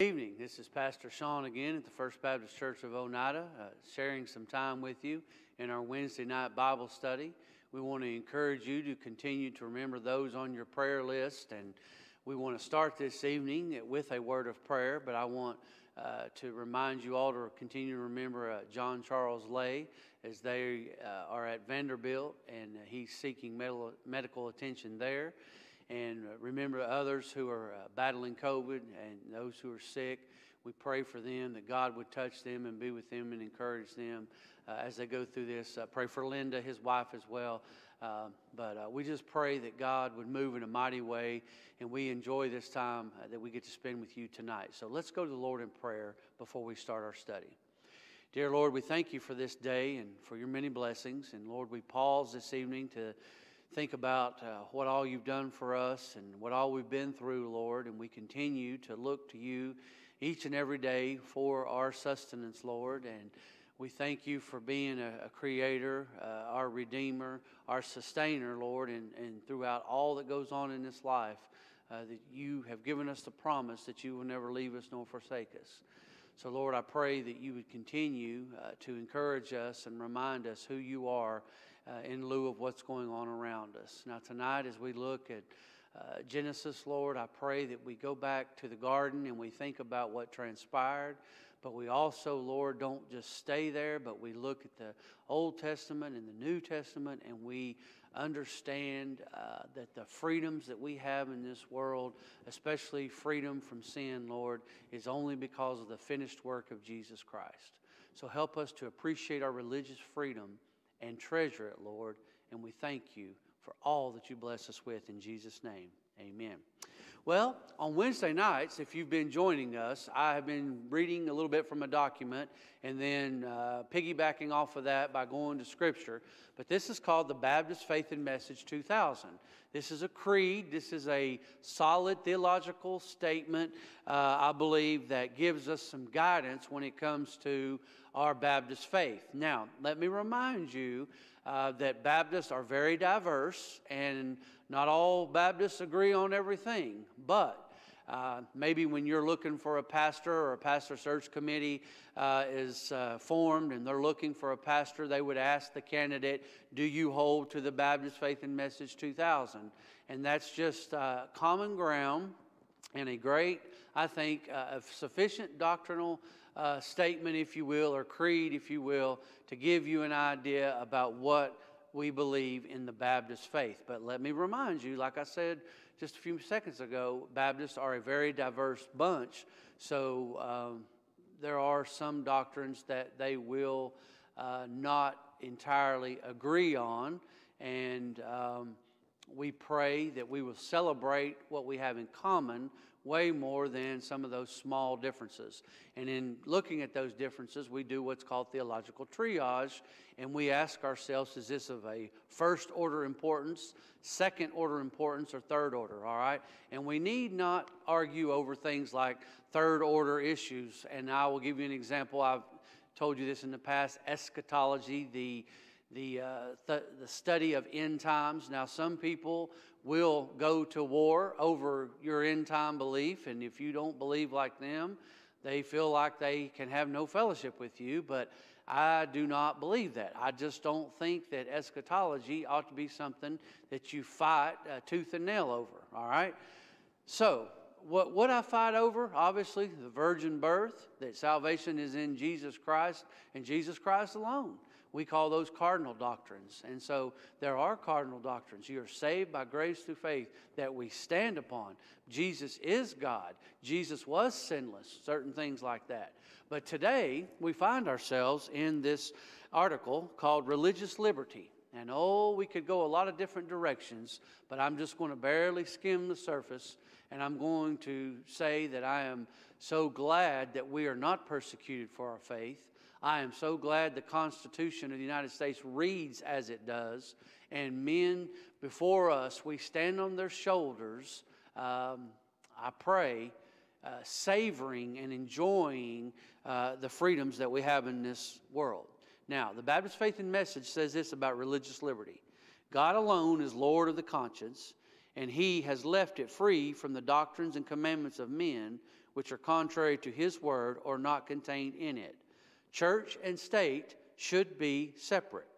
evening. This is Pastor Sean again at the First Baptist Church of Oneida, uh, sharing some time with you in our Wednesday night Bible study. We want to encourage you to continue to remember those on your prayer list, and we want to start this evening with a word of prayer. But I want uh, to remind you all to continue to remember uh, John Charles Lay as they uh, are at Vanderbilt and he's seeking medical attention there and uh, remember others who are uh, battling COVID and those who are sick. We pray for them that God would touch them and be with them and encourage them uh, as they go through this. Uh, pray for Linda, his wife, as well. Uh, but uh, we just pray that God would move in a mighty way and we enjoy this time that we get to spend with you tonight. So let's go to the Lord in prayer before we start our study. Dear Lord, we thank you for this day and for your many blessings. And Lord, we pause this evening to think about uh, what all you've done for us and what all we've been through, Lord, and we continue to look to you each and every day for our sustenance, Lord. And we thank you for being a, a creator, uh, our redeemer, our sustainer, Lord, and, and throughout all that goes on in this life, uh, that you have given us the promise that you will never leave us nor forsake us. So, Lord, I pray that you would continue uh, to encourage us and remind us who you are uh, in lieu of what's going on around us. Now, tonight, as we look at uh, Genesis, Lord, I pray that we go back to the garden and we think about what transpired. But we also, Lord, don't just stay there, but we look at the Old Testament and the New Testament and we understand uh, that the freedoms that we have in this world, especially freedom from sin, Lord, is only because of the finished work of Jesus Christ. So help us to appreciate our religious freedom and treasure it, Lord. And we thank you for all that you bless us with in Jesus' name. Amen. Well, on Wednesday nights, if you've been joining us, I have been reading a little bit from a document and then uh, piggybacking off of that by going to Scripture. But this is called the Baptist Faith and Message 2000. This is a creed, this is a solid theological statement, uh, I believe, that gives us some guidance when it comes to our Baptist faith. Now, let me remind you uh, that Baptists are very diverse, and not all Baptists agree on everything. But uh, maybe when you're looking for a pastor or a pastor search committee uh, is uh, formed and they're looking for a pastor, they would ask the candidate, Do you hold to the Baptist Faith and Message 2000? And that's just uh, common ground and a great, I think, uh, sufficient doctrinal uh, statement, if you will, or creed, if you will, to give you an idea about what we believe in the Baptist faith. But let me remind you, like I said just a few seconds ago, Baptists are a very diverse bunch. So um, there are some doctrines that they will uh, not entirely agree on. And um, we pray that we will celebrate what we have in common way more than some of those small differences. And in looking at those differences, we do what's called theological triage, and we ask ourselves is this of a first order importance, second order importance, or third order, all right? And we need not argue over things like third order issues. And I will give you an example. I've told you this in the past eschatology, the the, uh, th- the study of end times. Now, some people will go to war over your end time belief, and if you don't believe like them, they feel like they can have no fellowship with you. But I do not believe that. I just don't think that eschatology ought to be something that you fight uh, tooth and nail over, all right? So, what, what I fight over, obviously, the virgin birth, that salvation is in Jesus Christ and Jesus Christ alone. We call those cardinal doctrines. And so there are cardinal doctrines. You are saved by grace through faith that we stand upon. Jesus is God. Jesus was sinless, certain things like that. But today we find ourselves in this article called Religious Liberty. And oh, we could go a lot of different directions, but I'm just going to barely skim the surface. And I'm going to say that I am so glad that we are not persecuted for our faith I am so glad the Constitution of the United States reads as it does, and men before us, we stand on their shoulders, um, I pray, uh, savoring and enjoying uh, the freedoms that we have in this world. Now, the Baptist Faith and Message says this about religious liberty God alone is Lord of the conscience, and He has left it free from the doctrines and commandments of men which are contrary to his word or not contained in it. Church and state should be separate.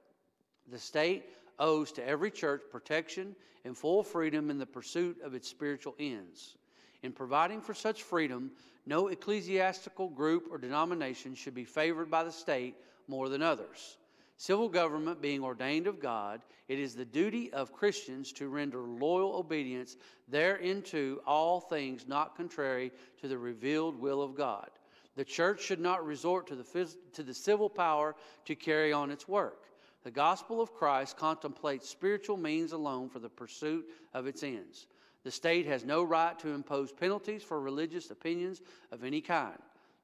The state owes to every church protection and full freedom in the pursuit of its spiritual ends. In providing for such freedom, no ecclesiastical group or denomination should be favored by the state more than others. Civil government being ordained of God, it is the duty of Christians to render loyal obedience thereunto all things not contrary to the revealed will of God. The church should not resort to the, to the civil power to carry on its work. The gospel of Christ contemplates spiritual means alone for the pursuit of its ends. The state has no right to impose penalties for religious opinions of any kind.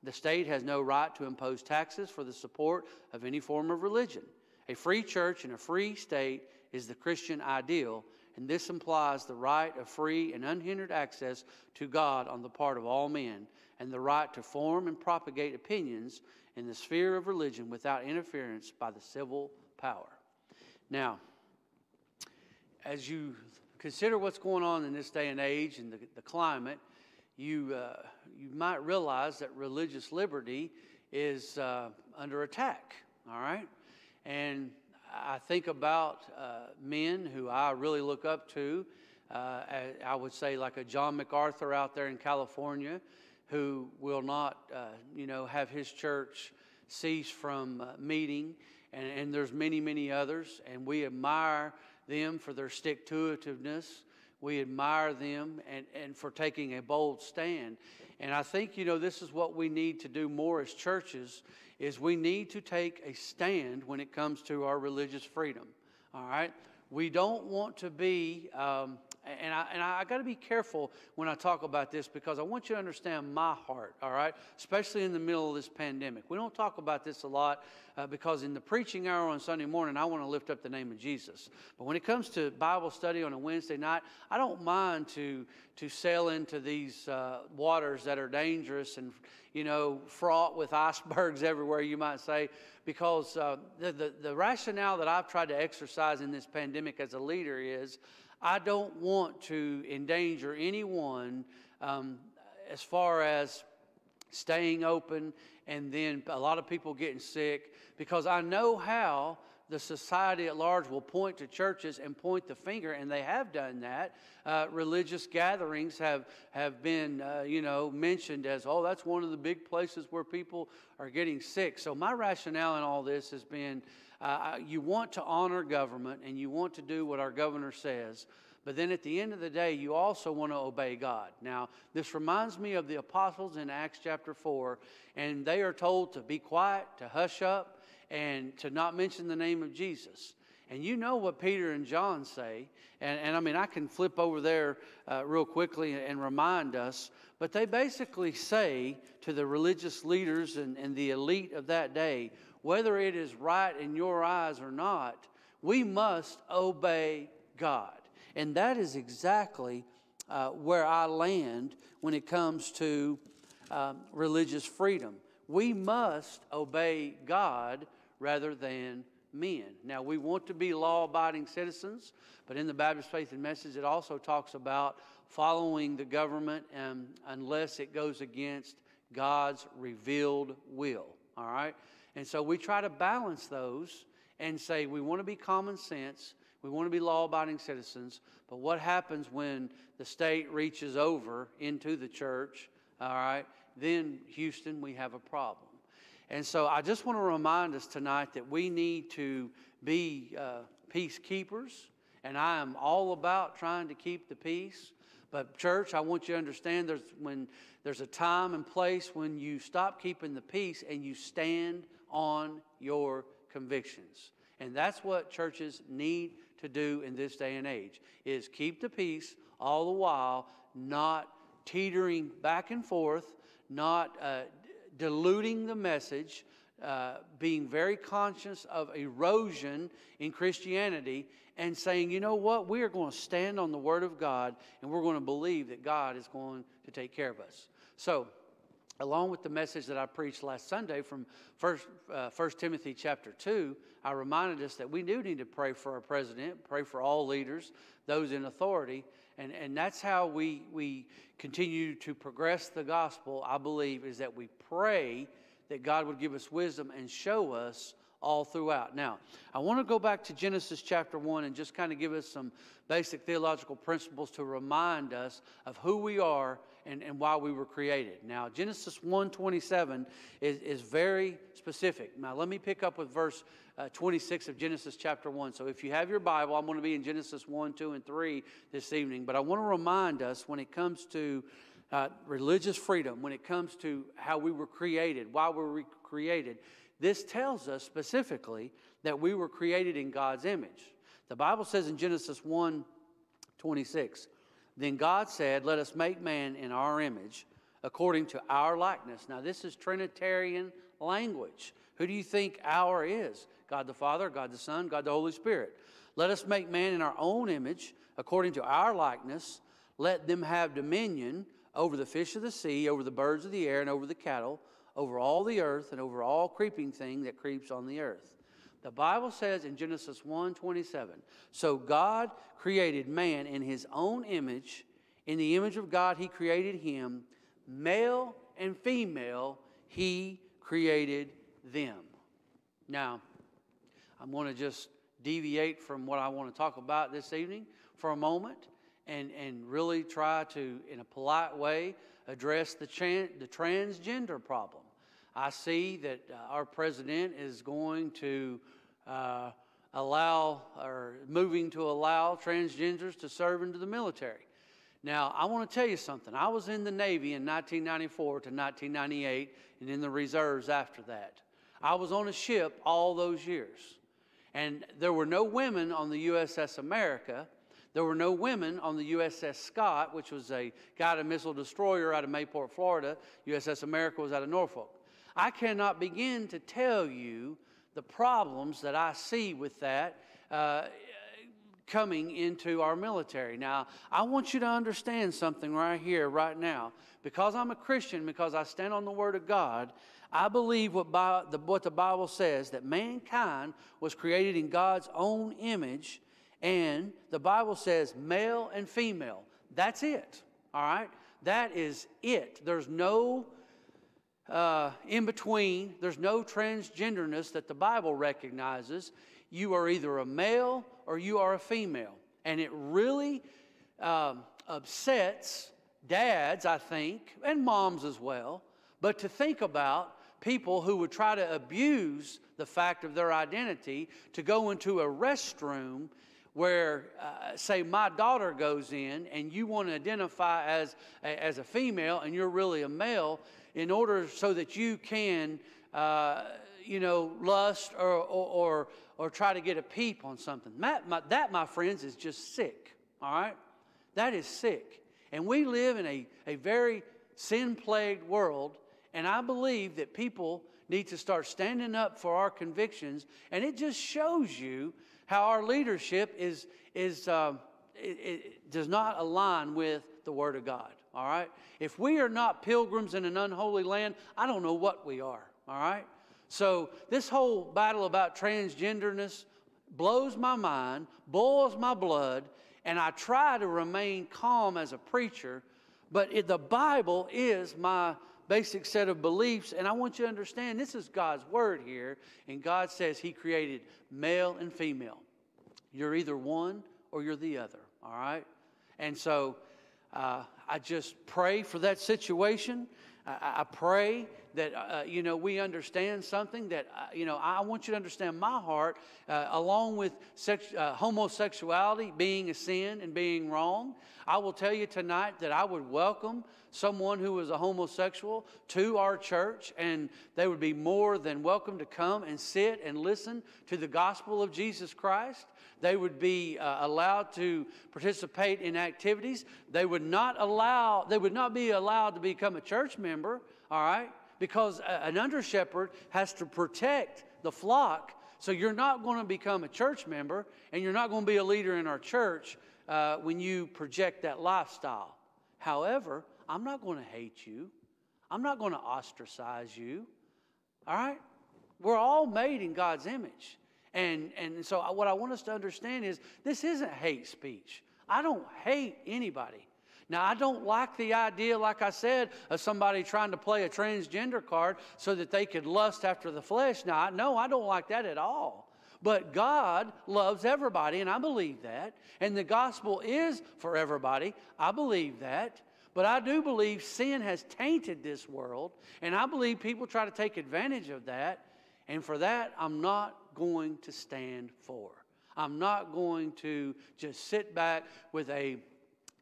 The state has no right to impose taxes for the support of any form of religion. A free church and a free state is the Christian ideal, and this implies the right of free and unhindered access to God on the part of all men, and the right to form and propagate opinions in the sphere of religion without interference by the civil power. Now, as you consider what's going on in this day and age and the, the climate, you, uh, you might realize that religious liberty is uh, under attack, all right? And I think about uh, men who I really look up to. Uh, I would say, like a John MacArthur out there in California, who will not, uh, you know, have his church cease from uh, meeting. And, and there's many, many others. And we admire them for their stick to itiveness we admire them and, and for taking a bold stand. And I think, you know, this is what we need to do more as churches is we need to take a stand when it comes to our religious freedom. All right? We don't want to be um, and I, and I, got to be careful when I talk about this because I want you to understand my heart, all right? Especially in the middle of this pandemic. We don't talk about this a lot uh, because in the preaching hour on Sunday morning, I want to lift up the name of Jesus. But when it comes to Bible study on a Wednesday night, I don't mind to, to sail into these uh, waters that are dangerous and, you know, fraught with icebergs everywhere, you might say, because uh, the, the, the rationale that I've tried to exercise in this pandemic as a leader is I don't want to endanger anyone um, as far as staying open and then a lot of people getting sick because I know how the society at large will point to churches and point the finger, and they have done that. Uh, religious gatherings have, have been, uh, you know, mentioned as, oh, that's one of the big places where people are getting sick. So my rationale in all this has been uh, you want to honor government and you want to do what our governor says. But then at the end of the day, you also want to obey God. Now, this reminds me of the apostles in Acts chapter 4, and they are told to be quiet, to hush up, and to not mention the name of Jesus. And you know what Peter and John say. And, and I mean, I can flip over there uh, real quickly and remind us. But they basically say to the religious leaders and, and the elite of that day, whether it is right in your eyes or not, we must obey God. And that is exactly uh, where I land when it comes to um, religious freedom. We must obey God rather than men. Now, we want to be law abiding citizens, but in the Baptist Faith and Message, it also talks about following the government um, unless it goes against God's revealed will. All right? And so we try to balance those and say we want to be common sense, we want to be law abiding citizens, but what happens when the state reaches over into the church? All right, then Houston, we have a problem. And so I just want to remind us tonight that we need to be uh, peacekeepers, and I am all about trying to keep the peace. But church, I want you to understand there's when there's a time and place when you stop keeping the peace and you stand on your convictions. And that's what churches need to do in this day and age is keep the peace all the while not teetering back and forth, not uh, diluting the message, uh, being very conscious of erosion in Christianity, and saying, you know what, we are going to stand on the Word of God and we're going to believe that God is going to take care of us. So, along with the message that I preached last Sunday from First, uh, 1 Timothy chapter 2, I reminded us that we do need to pray for our president, pray for all leaders, those in authority. And, and that's how we, we continue to progress the gospel, I believe, is that we pray that God would give us wisdom and show us all throughout. Now, I want to go back to Genesis chapter 1 and just kind of give us some basic theological principles to remind us of who we are and, and why we were created. Now, Genesis 1:27 is, is very specific. Now, let me pick up with verse uh, 26 of Genesis chapter 1. So, if you have your Bible, I'm going to be in Genesis 1, 2, and 3 this evening. But I want to remind us when it comes to uh, religious freedom, when it comes to how we were created, why we were created, this tells us specifically that we were created in God's image. The Bible says in Genesis 1 26, then God said, Let us make man in our image according to our likeness. Now, this is Trinitarian language. Who do you think our is? God the Father, God the Son, God the Holy Spirit. Let us make man in our own image according to our likeness. Let them have dominion over the fish of the sea, over the birds of the air, and over the cattle, over all the earth, and over all creeping thing that creeps on the earth. The Bible says in Genesis 1 27, so God created man in his own image. In the image of God, he created him. Male and female, he created them. Now, I'm going to just deviate from what I want to talk about this evening for a moment and, and really try to, in a polite way, address the, the transgender problem. I see that uh, our president is going to uh, allow or moving to allow transgenders to serve into the military. Now, I want to tell you something. I was in the Navy in 1994 to 1998 and in the reserves after that. I was on a ship all those years. And there were no women on the USS America. There were no women on the USS Scott, which was a guided missile destroyer out of Mayport, Florida. USS America was out of Norfolk. I cannot begin to tell you the problems that I see with that uh, coming into our military. Now, I want you to understand something right here, right now. Because I'm a Christian, because I stand on the Word of God, I believe what, Bi- the, what the Bible says that mankind was created in God's own image, and the Bible says male and female. That's it. All right? That is it. There's no uh, in between. There's no transgenderness that the Bible recognizes. You are either a male or you are a female. And it really um, upsets dads, I think, and moms as well. But to think about people who would try to abuse the fact of their identity to go into a restroom where, uh, say, my daughter goes in and you want to identify as a, as a female and you're really a male, in order so that you can, uh, you know, lust or, or, or, or, try to get a peep on something. That my, that, my friends, is just sick, all right? That is sick. And we live in a, a very sin plagued world, and I believe that people need to start standing up for our convictions, and it just shows you how our leadership is, is uh, it, it does not align with the Word of God all right? If we are not pilgrims in an unholy land, I don't know what we are, all right? So, this whole battle about transgenderness blows my mind, boils my blood, and I try to remain calm as a preacher, but it, the Bible is my basic set of beliefs, and I want you to understand this is God's word here, and God says He created male and female. You're either one or you're the other, all right? And so, uh, I just pray for that situation. I, I pray that, uh, you know, we understand something that, uh, you know, I want you to understand my heart, uh, along with sex, uh, homosexuality being a sin and being wrong. I will tell you tonight that I would welcome someone who was a homosexual to our church, and they would be more than welcome to come and sit and listen to the gospel of Jesus Christ. They would be uh, allowed to participate in activities. They would not allow, they would not be allowed to become a church member, all right? Because an under shepherd has to protect the flock. So you're not going to become a church member and you're not going to be a leader in our church uh, when you project that lifestyle. However, I'm not going to hate you. I'm not going to ostracize you. All right? We're all made in God's image. And, and so, what I want us to understand is this isn't hate speech. I don't hate anybody. Now, I don't like the idea, like I said, of somebody trying to play a transgender card so that they could lust after the flesh. Now, no, I don't like that at all. But God loves everybody, and I believe that. And the gospel is for everybody. I believe that. But I do believe sin has tainted this world, and I believe people try to take advantage of that. And for that, I'm not going to stand for. I'm not going to just sit back with a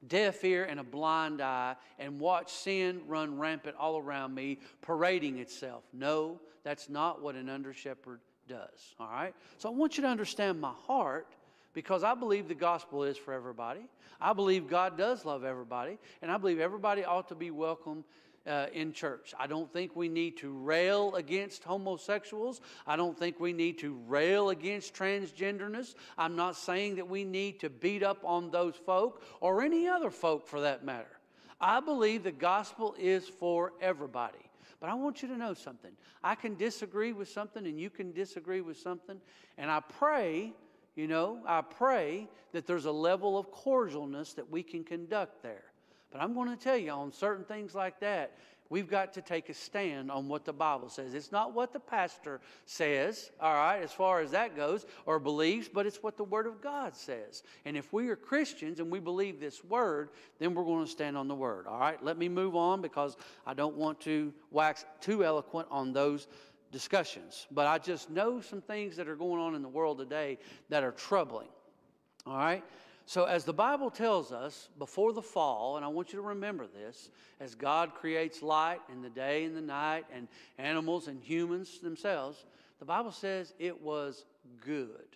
deaf ear and a blind eye and watch sin run rampant all around me, parading itself. No, that's not what an under shepherd does. All right? So I want you to understand my heart because I believe the gospel is for everybody. I believe God does love everybody, and I believe everybody ought to be welcome uh, in church. I don't think we need to rail against homosexuals. I don't think we need to rail against transgenderness. I'm not saying that we need to beat up on those folk or any other folk for that matter. I believe the gospel is for everybody. But I want you to know something. I can disagree with something and you can disagree with something. And I pray, you know, I pray that there's a level of cordialness that we can conduct there. But I'm going to tell you on certain things like that, we've got to take a stand on what the Bible says. It's not what the pastor says, all right, as far as that goes, or believes, but it's what the Word of God says. And if we are Christians and we believe this Word, then we're going to stand on the Word, all right? Let me move on because I don't want to wax too eloquent on those discussions. But I just know some things that are going on in the world today that are troubling, all right? So, as the Bible tells us, before the fall, and I want you to remember this, as God creates light in the day and the night, and animals and humans themselves, the Bible says it was good.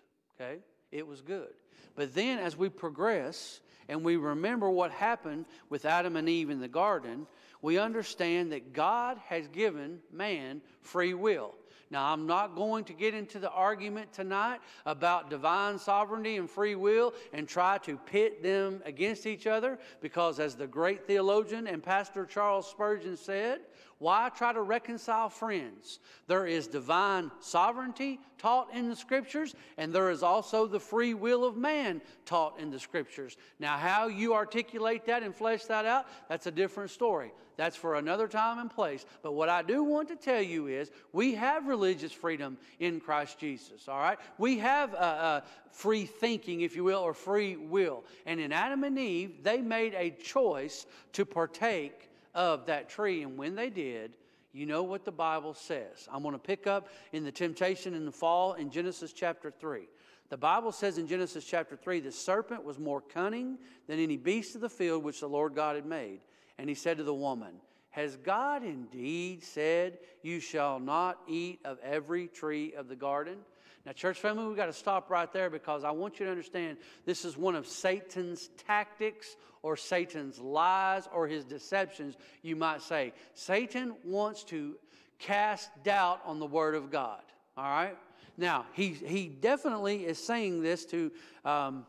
Okay? It was good. But then, as we progress and we remember what happened with Adam and Eve in the garden, we understand that God has given man free will. Now, I'm not going to get into the argument tonight about divine sovereignty and free will and try to pit them against each other because, as the great theologian and Pastor Charles Spurgeon said, why try to reconcile friends? There is divine sovereignty taught in the scriptures, and there is also the free will of man taught in the scriptures. Now, how you articulate that and flesh that out, that's a different story. That's for another time and place. But what I do want to tell you is we have religious freedom in Christ Jesus, all right? We have free thinking, if you will, or free will. And in Adam and Eve, they made a choice to partake of that tree. And when they did, you know what the Bible says. I'm going to pick up in the temptation in the fall in Genesis chapter 3. The Bible says in Genesis chapter 3 the serpent was more cunning than any beast of the field which the Lord God had made. And he said to the woman, Has God indeed said, You shall not eat of every tree of the garden? Now, church family, we've got to stop right there because I want you to understand this is one of Satan's tactics or Satan's lies or his deceptions, you might say. Satan wants to cast doubt on the Word of God. All right? Now, he, he definitely is saying this to, um,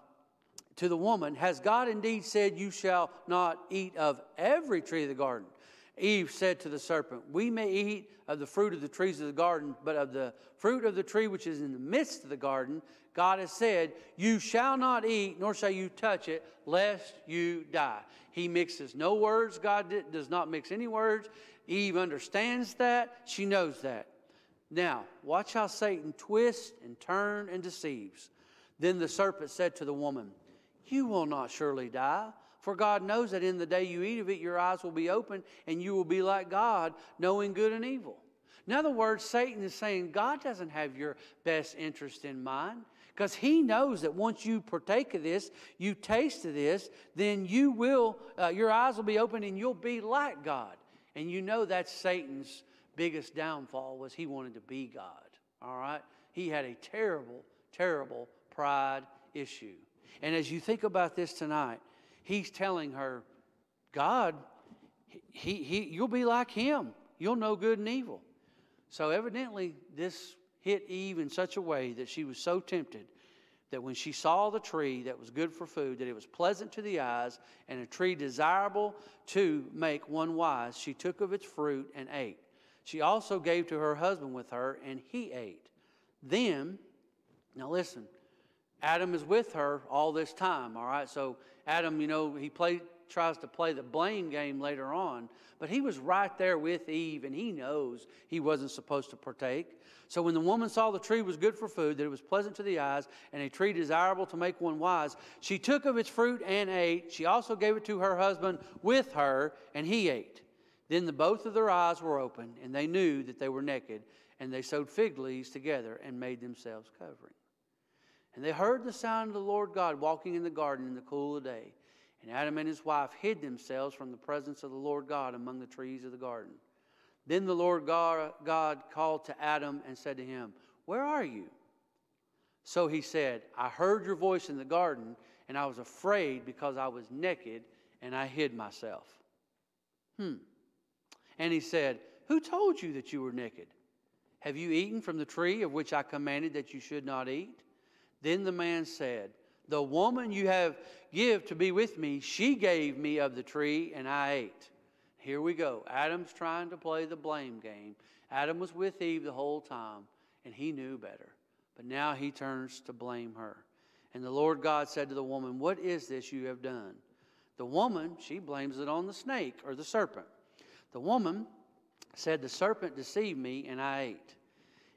to the woman Has God indeed said, You shall not eat of every tree of the garden? Eve said to the serpent, We may eat of the fruit of the trees of the garden, but of the fruit of the tree which is in the midst of the garden, God has said, You shall not eat, nor shall you touch it, lest you die. He mixes no words. God does not mix any words. Eve understands that. She knows that. Now, watch how Satan twists and turns and deceives. Then the serpent said to the woman, You will not surely die. For God knows that in the day you eat of it, your eyes will be open and you will be like God, knowing good and evil. In other words, Satan is saying God doesn't have your best interest in mind because he knows that once you partake of this, you taste of this, then you will, uh, your eyes will be open and you'll be like God. And you know that's Satan's biggest downfall was he wanted to be God. All right? He had a terrible, terrible pride issue. And as you think about this tonight, he's telling her, God, he, he, you'll be like him. You'll know good and evil. So evidently, this hit Eve in such a way that she was so tempted that when she saw the tree that was good for food, that it was pleasant to the eyes, and a tree desirable to make one wise, she took of its fruit and ate. She also gave to her husband with her, and he ate. Then, now listen, Adam is with her all this time, all right? So Adam, you know, he play, tries to play the blame game later on, but he was right there with Eve, and he knows he wasn't supposed to partake. So when the woman saw the tree was good for food, that it was pleasant to the eyes, and a tree desirable to make one wise, she took of its fruit and ate. She also gave it to her husband with her, and he ate. Then the both of their eyes were opened, and they knew that they were naked, and they sewed fig leaves together and made themselves covering. And they heard the sound of the Lord God walking in the garden in the cool of the day. And Adam and his wife hid themselves from the presence of the Lord God among the trees of the garden. Then the Lord God, called to Adam and said to him, Where are you? So he said, I heard your voice in the garden, and I was afraid because I was naked, and I hid myself. Hmm. And he said, Who told you that you were naked? Have you eaten from the tree of which I commanded that you should not eat? Then the man said, The woman you have give to be with me, she gave me of the tree, and I ate. Here we go. Adam's trying to play the blame game. Adam was with Eve the whole time, and he knew better. But now he turns to blame her. And the Lord God said to the woman, What is this you have done? The woman, she blames it on the snake or the serpent. The woman said, The serpent deceived me, and I ate.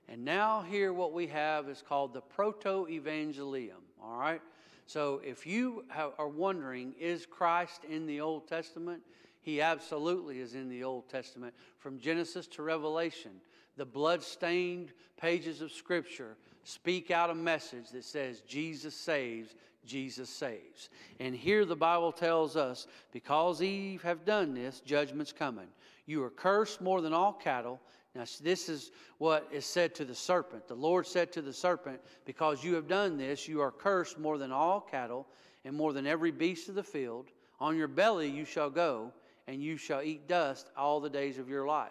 And now, here, what we have is called the proto evangelium. All right? So, if you are wondering, is Christ in the Old Testament? He absolutely is in the Old Testament. From Genesis to Revelation, the blood-stained pages of Scripture speak out a message that says, Jesus saves, Jesus saves. And here the Bible tells us, because Eve have done this, judgment's coming. You are cursed more than all cattle, now, this is what is said to the serpent. The Lord said to the serpent, Because you have done this, you are cursed more than all cattle and more than every beast of the field. On your belly you shall go, and you shall eat dust all the days of your life.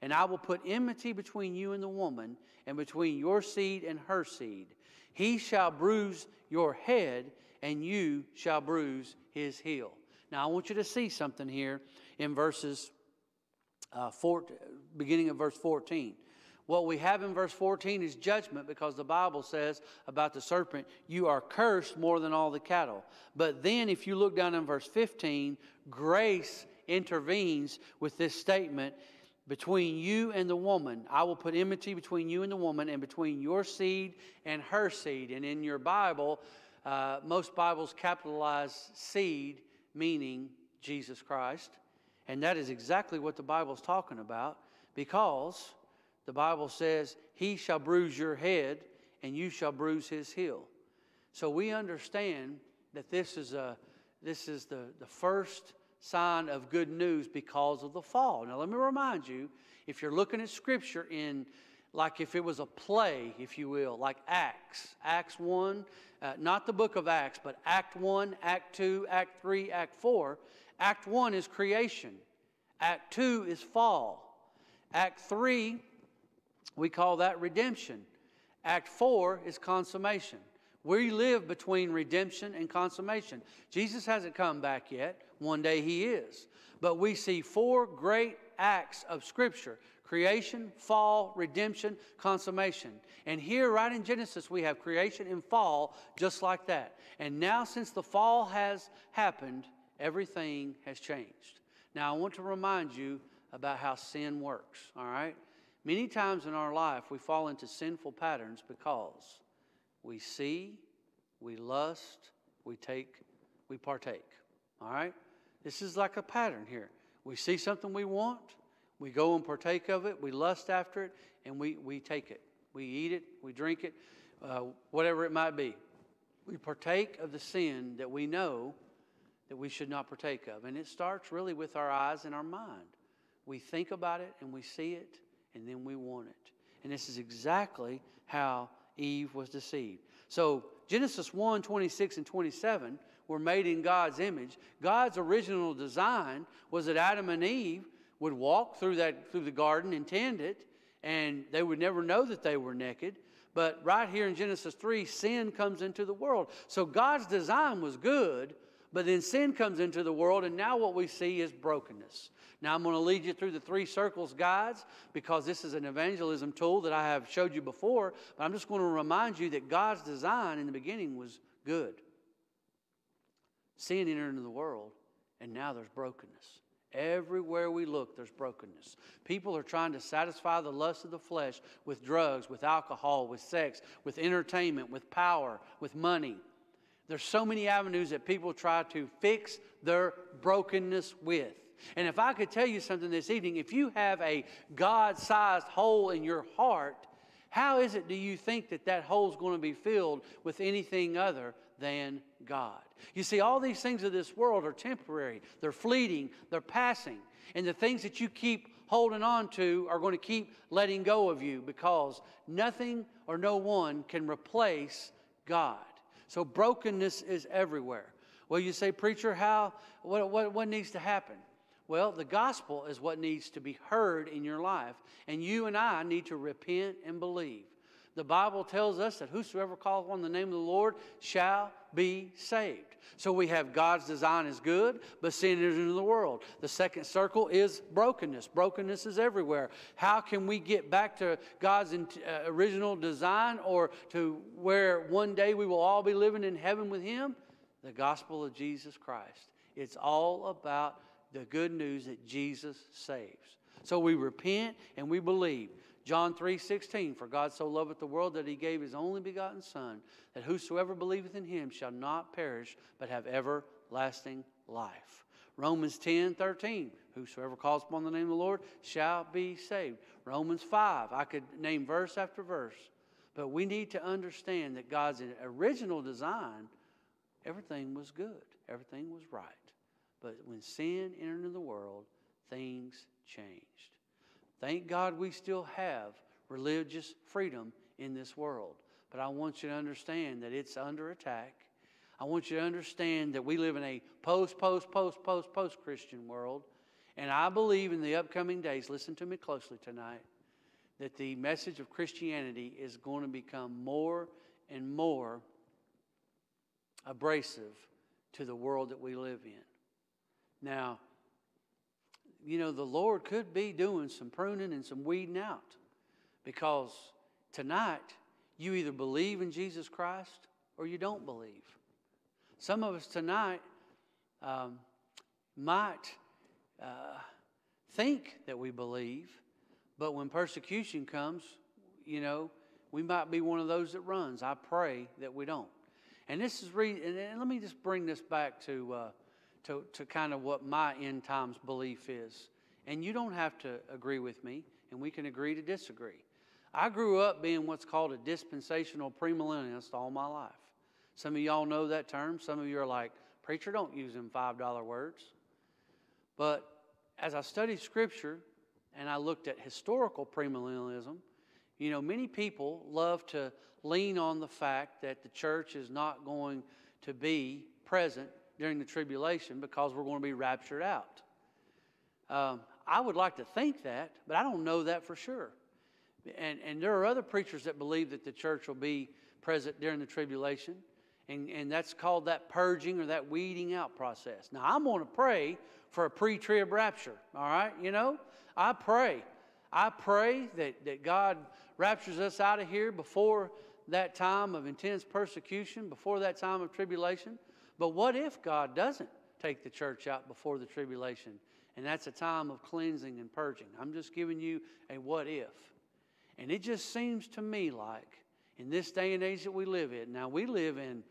And I will put enmity between you and the woman, and between your seed and her seed. He shall bruise your head, and you shall bruise his heel. Now, I want you to see something here in verses uh, beginning of verse 14. What we have in verse 14 is judgment because the Bible says about the serpent, you are cursed more than all the cattle. But then, if you look down in verse 15, grace intervenes with this statement between you and the woman. I will put enmity between you and the woman, and between your seed and her seed. And in your Bible, uh, most Bibles capitalize seed, meaning Jesus Christ. And that is exactly what the Bible is talking about because the Bible says, He shall bruise your head and you shall bruise his heel. So we understand that this is, a, this is the, the first sign of good news because of the fall. Now, let me remind you if you're looking at Scripture in like if it was a play, if you will, like Acts, Acts 1, uh, not the book of Acts, but Act 1, Act 2, Act 3, Act 4, Act 1 is creation, Act 2 is fall. Act 3, we call that redemption. Act 4 is consummation. We live between redemption and consummation. Jesus hasn't come back yet. One day he is. But we see four great acts of Scripture creation, fall, redemption, consummation. And here, right in Genesis, we have creation and fall just like that. And now, since the fall has happened, everything has changed. Now, I want to remind you about how sin works, all right? Many times in our life, we fall into sinful patterns because we see, we lust, we take, we partake, all right? This is like a pattern here. We see something we want, we go and partake of it, we lust after it, and we, we take it. We eat it, we drink it, uh, whatever it might be. We partake of the sin that we know that we should not partake of. And it starts really with our eyes and our mind. We think about it and we see it, and then we want it. And this is exactly how Eve was deceived. So Genesis 1 26 and 27 were made in God's image. God's original design was that Adam and Eve would walk through, that, through the garden and tend it, and they would never know that they were naked. But right here in Genesis 3, sin comes into the world. So God's design was good, but then sin comes into the world, and now what we see is brokenness. Now, I'm going to lead you through the three circles guides because this is an evangelism tool that I have showed you before, but I'm just going to remind you that God's design in the beginning was good. Sin entered into the world, and now there's brokenness. Everywhere we look, there's brokenness. People are trying to satisfy the lust of the flesh with drugs, with alcohol, with sex, with entertainment, with power, with money. There's so many avenues that people try to fix their brokenness with. And if I could tell you something this evening, if you have a God sized hole in your heart, how is it do you think that that hole is going to be filled with anything other than God? You see, all these things of this world are temporary, they're fleeting, they're passing. And the things that you keep holding on to are going to keep letting go of you because nothing or no one can replace God. So brokenness is everywhere. Well, you say, Preacher, how, what, what, what needs to happen? Well, the gospel is what needs to be heard in your life, and you and I need to repent and believe. The Bible tells us that whosoever calls on the name of the Lord shall be saved. So we have God's design is good, but sin is into the world. The second circle is brokenness. Brokenness is everywhere. How can we get back to God's uh, original design or to where one day we will all be living in heaven with Him? The gospel of Jesus Christ. It's all about the good news that Jesus saves. So we repent and we believe. John 3 16, for God so loveth the world that he gave his only begotten Son, that whosoever believeth in him shall not perish, but have everlasting life. Romans 10 13, whosoever calls upon the name of the Lord shall be saved. Romans 5, I could name verse after verse, but we need to understand that God's original design, everything was good, everything was right. But when sin entered into the world, things changed. Thank God we still have religious freedom in this world. But I want you to understand that it's under attack. I want you to understand that we live in a post, post, post, post, post Christian world. And I believe in the upcoming days, listen to me closely tonight, that the message of Christianity is going to become more and more abrasive to the world that we live in. Now, you know, the Lord could be doing some pruning and some weeding out because tonight you either believe in Jesus Christ or you don't believe. Some of us tonight um, might uh, think that we believe, but when persecution comes, you know, we might be one of those that runs. I pray that we don't. And this is re- and let me just bring this back to uh, to, to kind of what my end times belief is. And you don't have to agree with me, and we can agree to disagree. I grew up being what's called a dispensational premillennialist all my life. Some of y'all know that term. Some of you are like, Preacher, don't use them $5 words. But as I studied Scripture and I looked at historical premillennialism, you know, many people love to lean on the fact that the church is not going to be present during the tribulation because we're going to be raptured out. Um, I would like to think that, but I don't know that for sure. And, and there are other preachers that believe that the church will be present during the tribulation, and, and that's called that purging or that weeding out process. Now, I'm going to pray for a pre trib rapture, all right? You know, I pray. I pray that, that God raptures us out of here before that time of intense persecution, before that time of tribulation. But what if God doesn't take the church out before the tribulation? And that's a time of cleansing and purging. I'm just giving you a what if. And it just seems to me like in this day and age that we live in, now we live in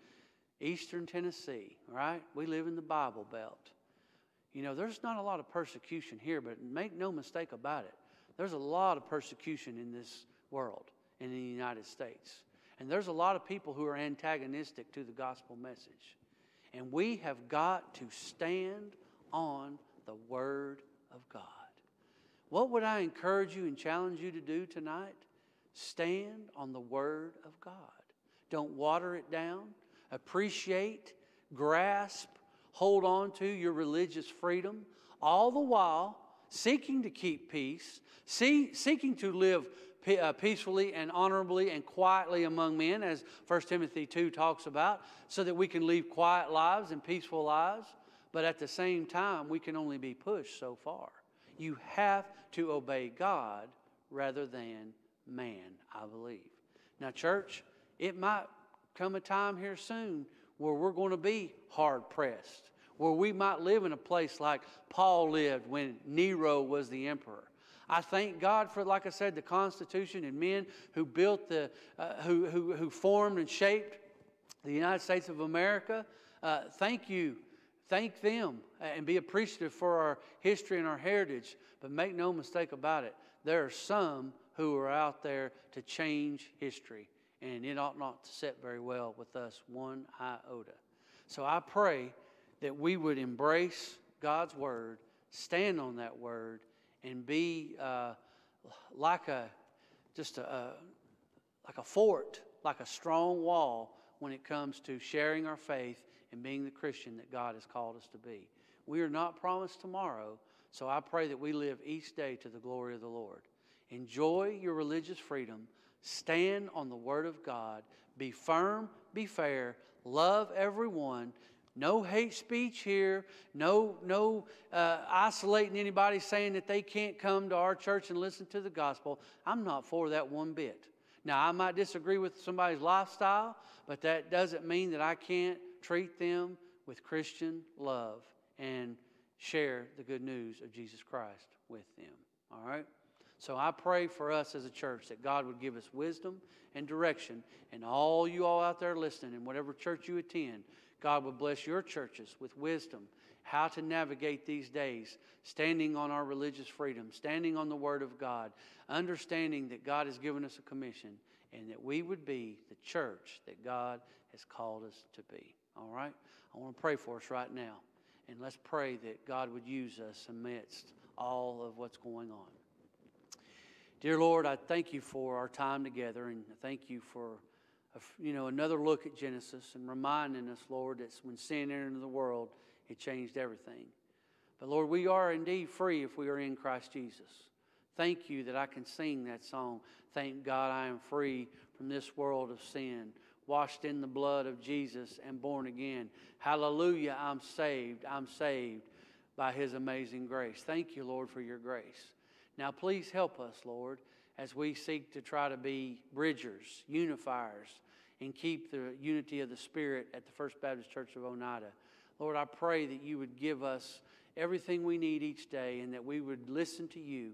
eastern Tennessee, right? We live in the Bible Belt. You know, there's not a lot of persecution here, but make no mistake about it. There's a lot of persecution in this world, in the United States. And there's a lot of people who are antagonistic to the gospel message. And we have got to stand on the Word of God. What would I encourage you and challenge you to do tonight? Stand on the Word of God. Don't water it down. Appreciate, grasp, hold on to your religious freedom, all the while seeking to keep peace, see, seeking to live Uh, peacefully and honorably and quietly among men, as 1 Timothy 2 talks about, so that we can live quiet lives and peaceful lives. But at the same time, we can only be pushed so far. You have to obey God rather than man, I believe. Now, church, it might come a time here soon where we're going to be hard pressed, where we might live in a place like Paul lived when Nero was the emperor. I thank God for, like I said, the Constitution and men who built the, uh, who, who, who formed and shaped the United States of America. Uh, thank you. Thank them and be appreciative for our history and our heritage. But make no mistake about it, there are some who are out there to change history, and it ought not to sit very well with us one iota. So I pray that we would embrace God's word, stand on that word, and be uh, like a just a, a like a fort, like a strong wall when it comes to sharing our faith and being the Christian that God has called us to be. We are not promised tomorrow, so I pray that we live each day to the glory of the Lord. Enjoy your religious freedom. Stand on the Word of God. Be firm, be fair, love everyone, no hate speech here. No, no uh, isolating anybody saying that they can't come to our church and listen to the gospel. I'm not for that one bit. Now, I might disagree with somebody's lifestyle, but that doesn't mean that I can't treat them with Christian love and share the good news of Jesus Christ with them. All right? So I pray for us as a church that God would give us wisdom and direction, and all you all out there listening, in whatever church you attend, God would bless your churches with wisdom, how to navigate these days, standing on our religious freedom, standing on the Word of God, understanding that God has given us a commission, and that we would be the church that God has called us to be. All right? I want to pray for us right now. And let's pray that God would use us amidst all of what's going on. Dear Lord, I thank you for our time together, and thank you for you know, another look at Genesis and reminding us, Lord, that when sin entered into the world, it changed everything. But Lord, we are indeed free if we are in Christ Jesus. Thank you that I can sing that song. Thank God I am free from this world of sin, washed in the blood of Jesus and born again. Hallelujah, I'm saved. I'm saved by his amazing grace. Thank you, Lord, for your grace. Now, please help us, Lord, as we seek to try to be bridgers, unifiers, and keep the unity of the Spirit at the First Baptist Church of Oneida. Lord, I pray that you would give us everything we need each day and that we would listen to you.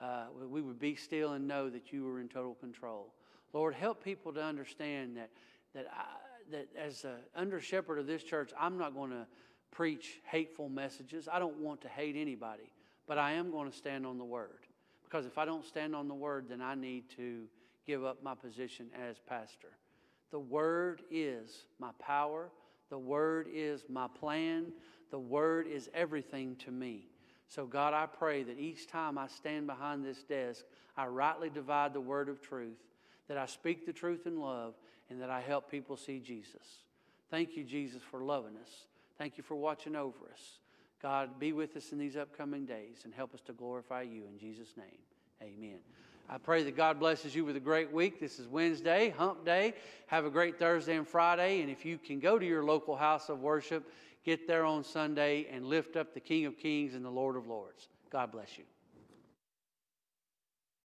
Uh, we would be still and know that you are in total control. Lord, help people to understand that, that, I, that as an under shepherd of this church, I'm not going to preach hateful messages. I don't want to hate anybody, but I am going to stand on the word. Because if I don't stand on the word, then I need to give up my position as pastor. The word is my power, the word is my plan, the word is everything to me. So, God, I pray that each time I stand behind this desk, I rightly divide the word of truth, that I speak the truth in love, and that I help people see Jesus. Thank you, Jesus, for loving us. Thank you for watching over us. God, be with us in these upcoming days and help us to glorify you. In Jesus' name, amen. I pray that God blesses you with a great week. This is Wednesday, hump day. Have a great Thursday and Friday. And if you can go to your local house of worship, get there on Sunday and lift up the King of Kings and the Lord of Lords. God bless you.